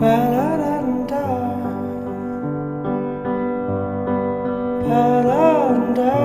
da da da da